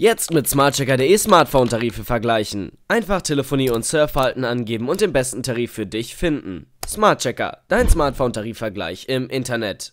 Jetzt mit smartchecker.de Smartphone-Tarife vergleichen. Einfach Telefonie und Surfverhalten angeben und den besten Tarif für dich finden. Smartchecker, dein Smartphone-Tarifvergleich im Internet.